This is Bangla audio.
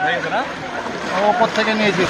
লোকেরা হ্যাঁ, ওপর থেকে নিয়েছি